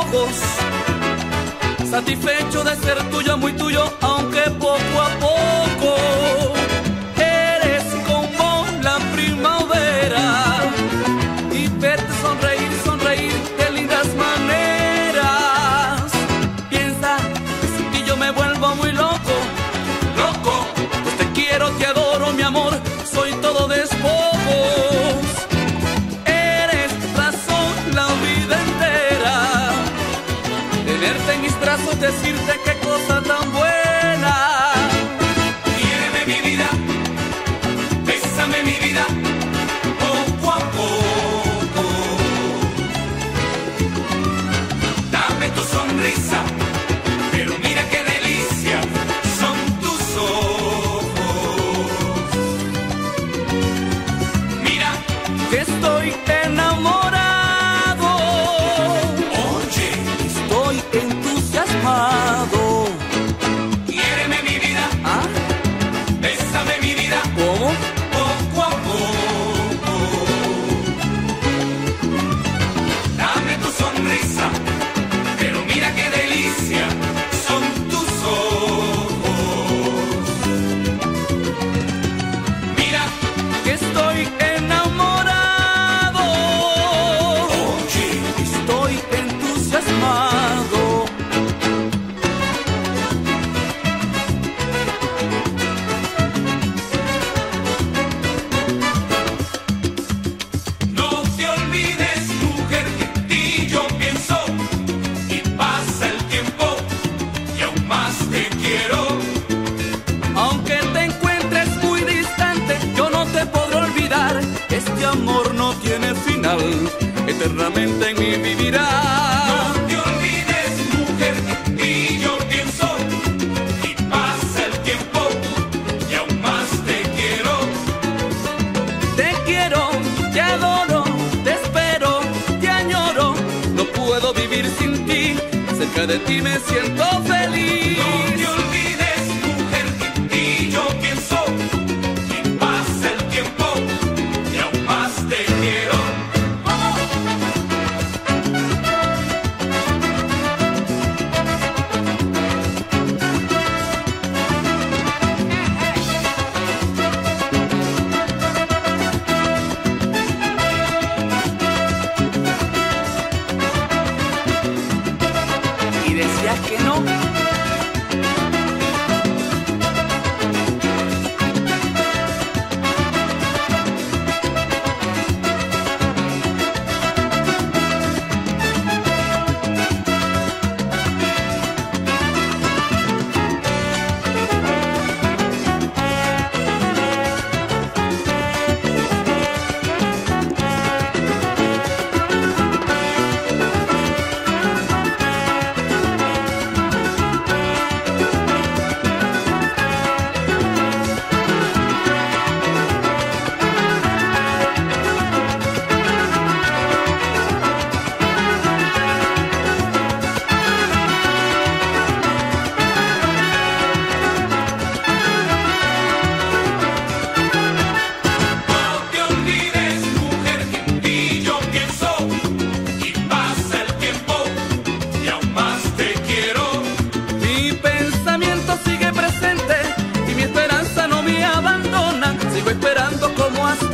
ojos. Satisfecho de ser tuyo, muy tuyo, aunque poco a poco Tenerte en mis brazos, decirte qué cosa tan buena. Eternamente en mí vivirá. No te olvides, mujer, ti yo pienso. Y pasa el tiempo y aún más te quiero. Te quiero, te adoro, te espero, te añoro. No puedo vivir sin ti, cerca de ti me siento feliz. No Y decías que no.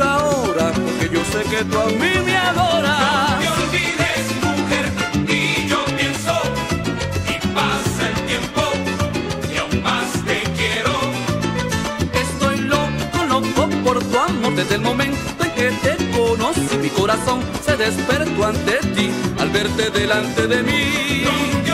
Ahora, porque yo sé que tú a mí me No adoras. te olvides, mujer, ti yo pienso. Y pasa el tiempo y aún más te quiero. Estoy loco, loco por tu amor desde el momento en que te conocí. Mi corazón se despertó ante ti al verte delante de mí. No